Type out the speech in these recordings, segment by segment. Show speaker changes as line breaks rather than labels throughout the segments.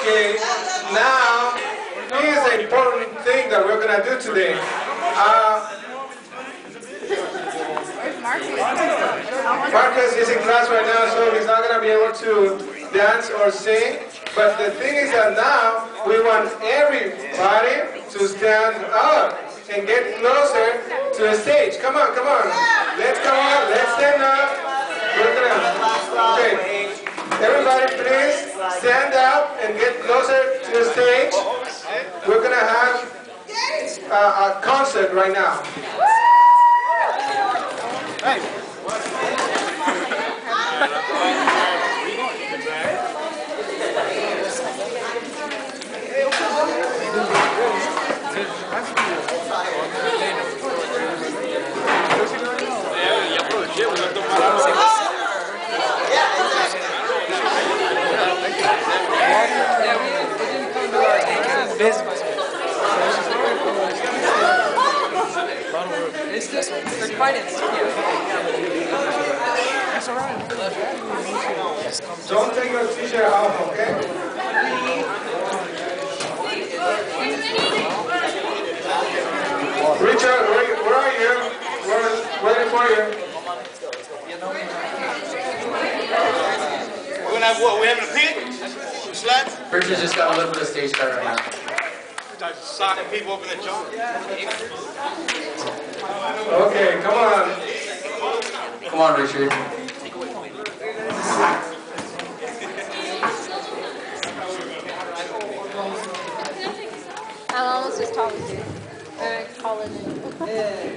Okay, now, here's the important thing that we're gonna do today. Uh, Marcus is in class right now, so he's not gonna be able to dance or sing. But the thing is that now we want everybody to stand up and get closer to the stage. Come on, come on. Let's come on. Let's stand up. We're gonna. Okay. Everybody, please stand up and get closer to the stage. We're gonna have a, a concert right now.
For finance. That's alright.
Don't take your t-shirt off, okay? Richard, where, where are you? We're waiting for you.
We're gonna have what? We having a pit? Slap?
Richard just got a little bit of stage fright right now.
Start socking people up in the jaw.
Okay, come on.
Come on, Richard.
I'm almost as tall as you. Or taller than you.
Okay.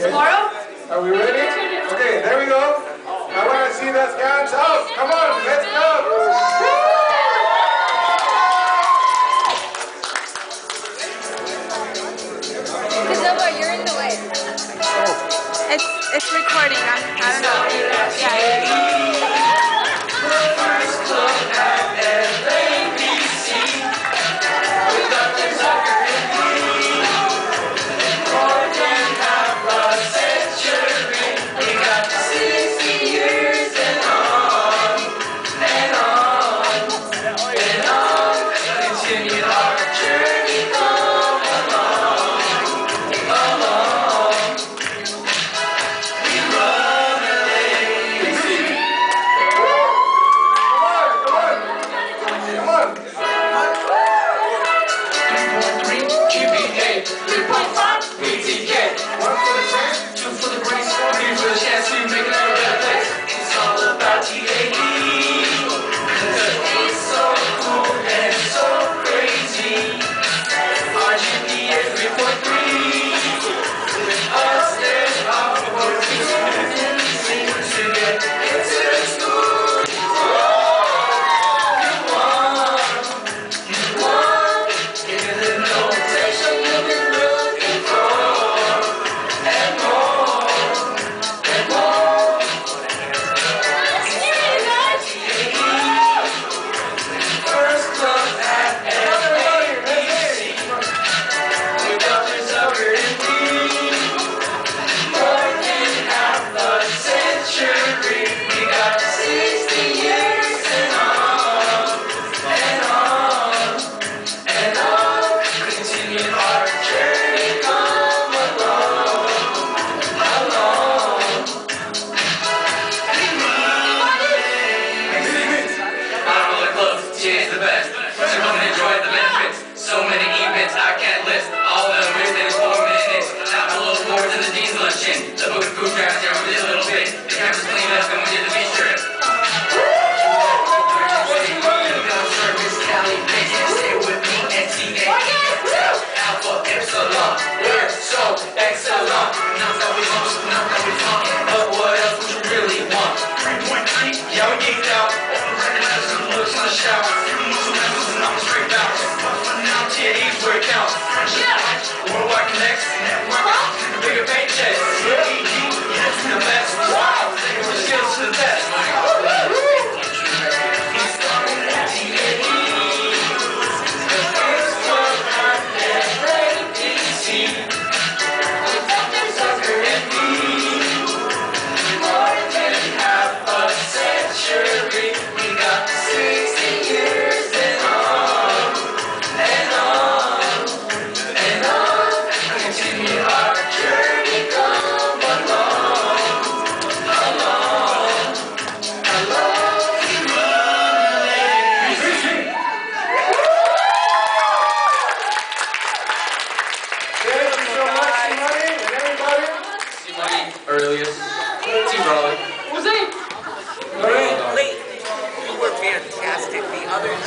Tomorrow?
Are we ready? Okay, there we go. I want
It's recording. I, I don't know. Yeah.